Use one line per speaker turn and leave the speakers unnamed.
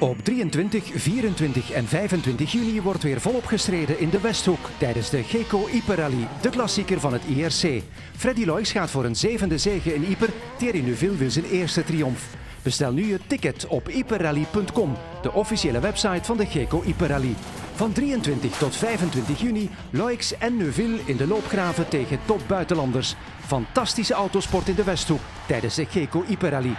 Op 23, 24 en 25 juni wordt weer volop gestreden in de Westhoek tijdens de GECO Rally, de klassieker van het IRC. Freddy Loix gaat voor een zevende zege in Iper, Thierry Neuville wil zijn eerste triomf. Bestel nu je ticket op iperrally.com, de officiële website van de GECO Rally. Van 23 tot 25 juni Loix en Neuville in de loopgraven tegen top buitenlanders. Fantastische autosport in de Westhoek tijdens de GECO Rally.